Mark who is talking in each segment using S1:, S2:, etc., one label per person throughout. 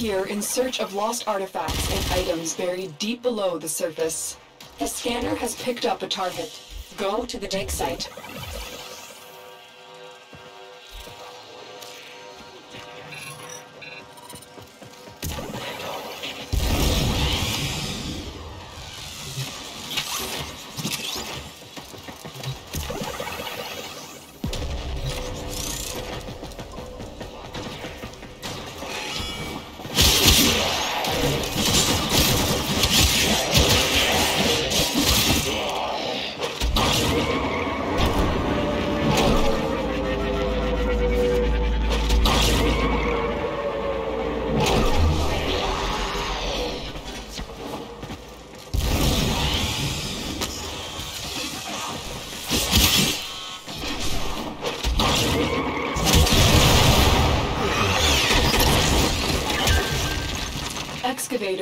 S1: Here in search of lost artifacts and items buried deep below the surface. The scanner has picked up a target. Go to the dig site.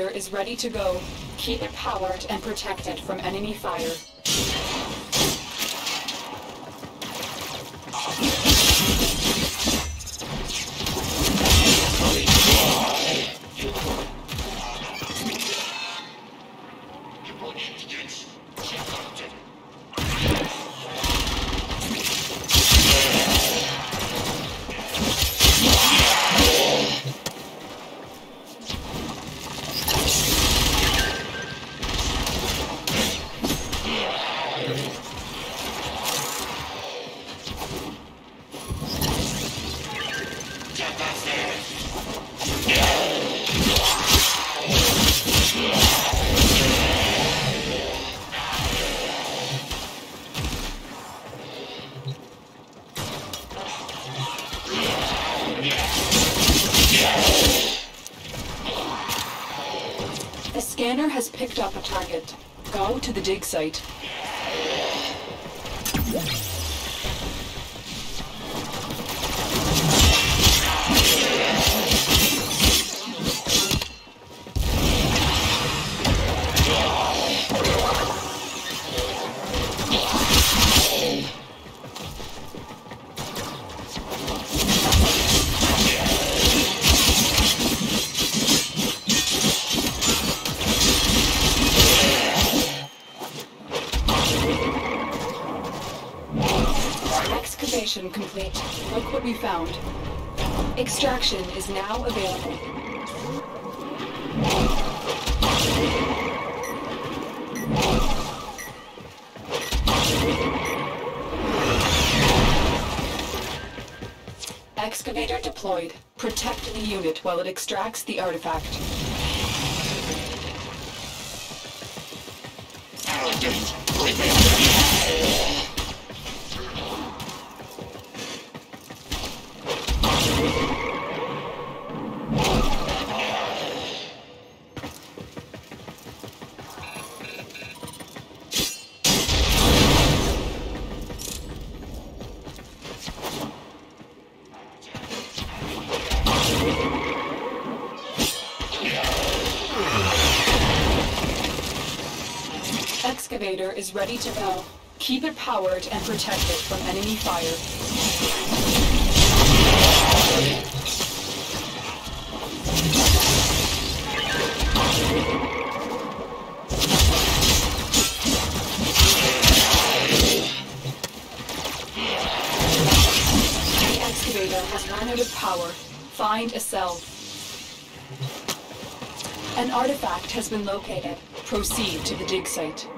S1: Is ready to go. Keep it powered and protected from enemy fire. To the dig site. Extraction is now available. Excavator deployed. Protect the unit while it extracts the artifact. Excavator is ready to go. Keep it powered and protected from enemy fire. The excavator has run out of power. Find a cell. An artifact has been located. Proceed to the dig site.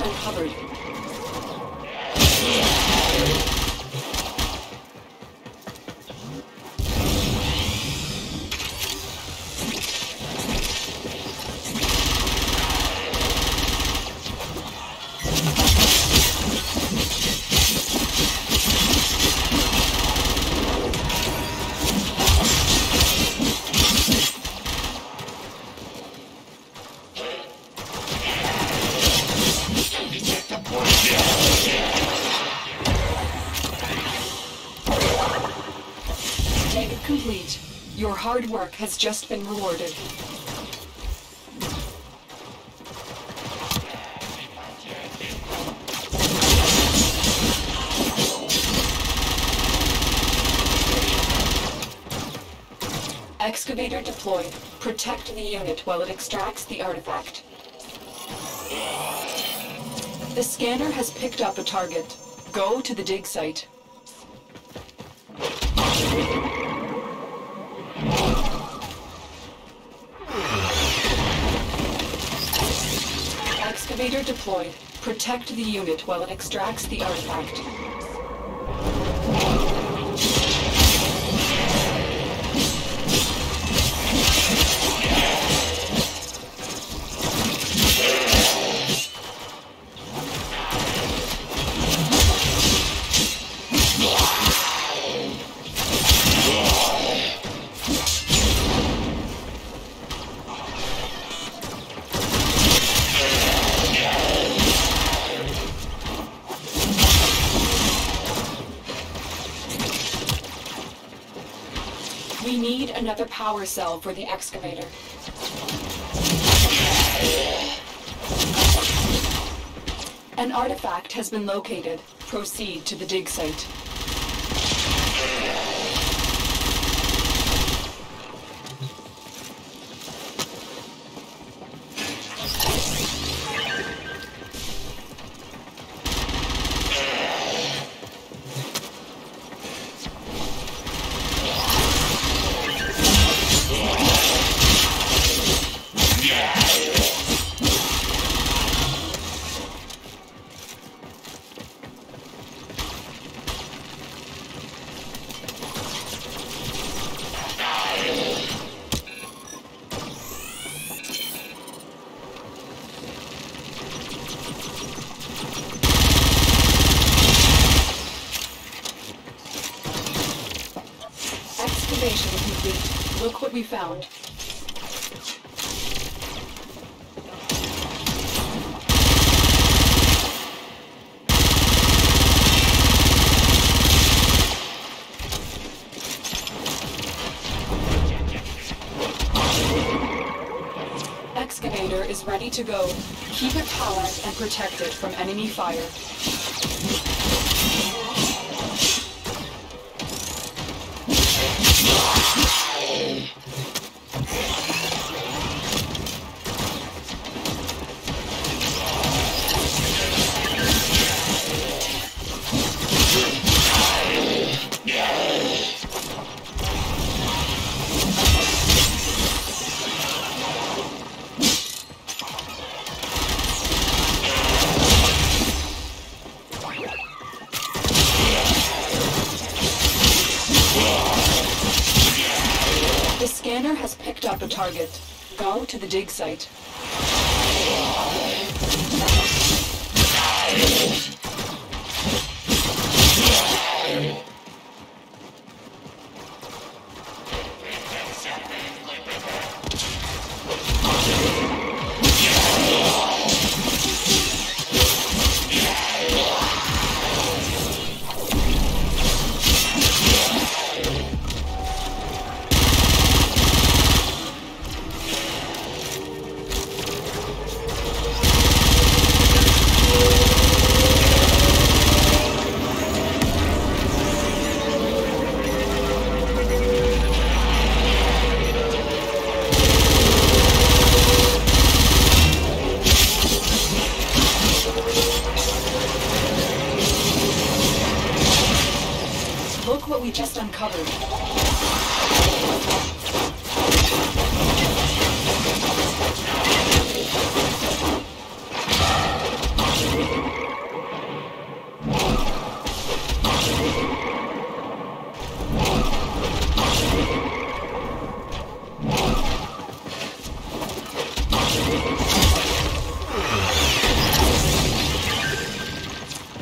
S1: Look what has just been rewarded. Excavator deployed. Protect the unit while it extracts the artifact. The scanner has picked up a target. Go to the dig site. Excavator deployed. Protect the unit while it extracts the artifact. Another power cell for the excavator. An artifact has been located. Proceed to the dig site. Excavation complete. Look what we found. Excavator is ready to go. Keep it powered and protect it from enemy fire. The scanner has picked up a target. Go to the dig site. We just uncovered.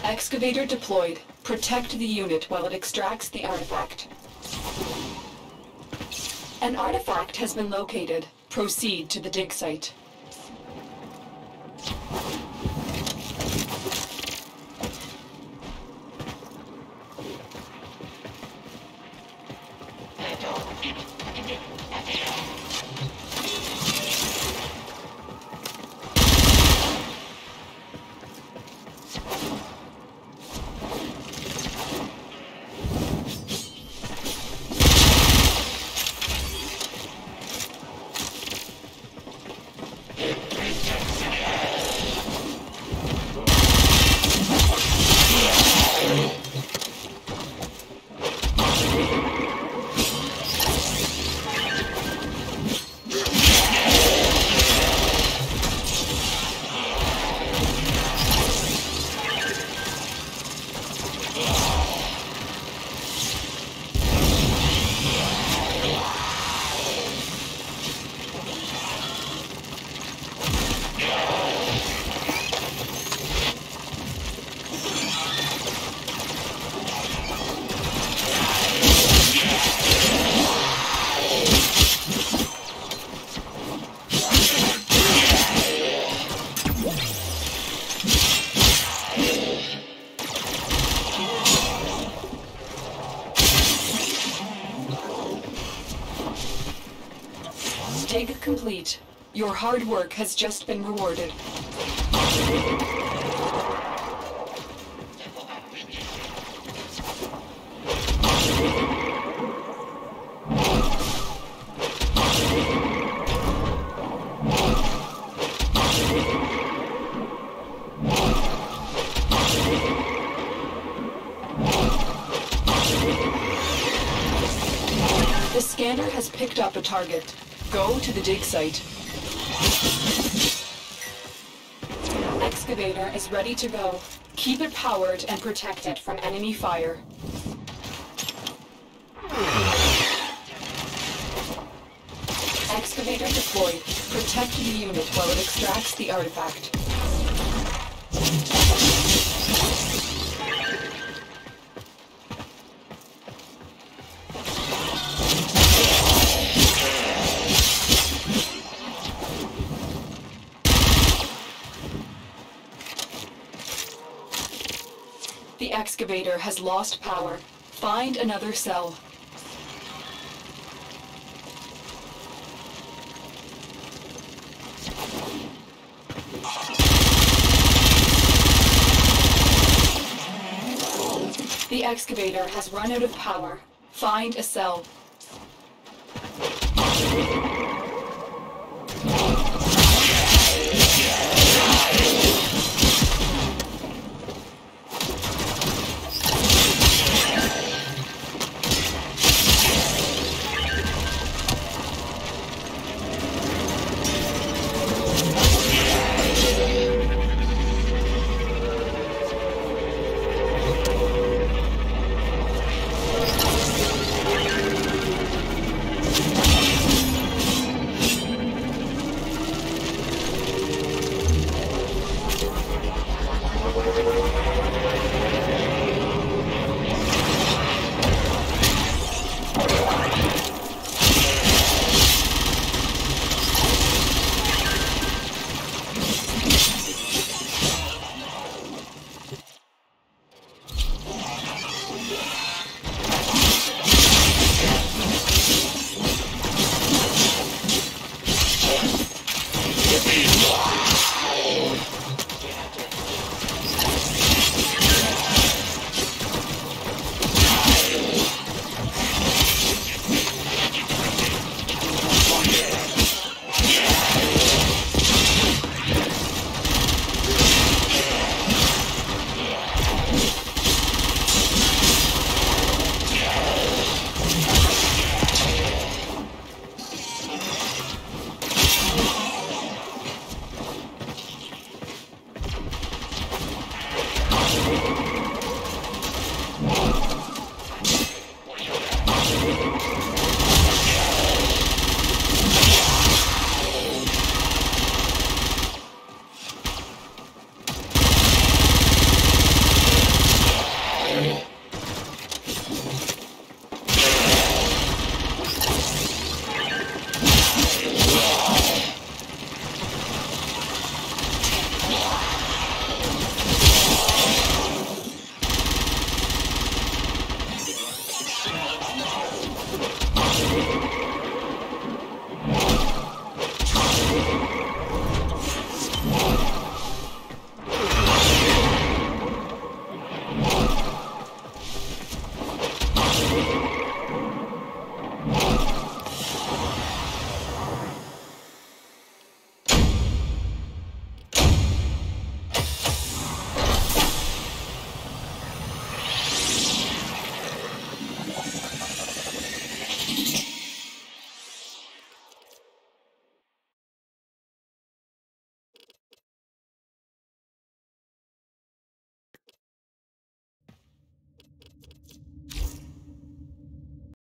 S1: Excavator deployed. Protect the unit while it extracts the artifact. An artifact has been located. Proceed to the dig site. Dig complete. Your hard work has just been rewarded. The scanner has picked up a target. Go to the dig site. Excavator is ready to go. Keep it powered and protected from enemy fire. Excavator deployed. Protect the unit while it extracts the artifact. Excavator has lost power. Find another cell. The excavator has run out of power. Find a cell.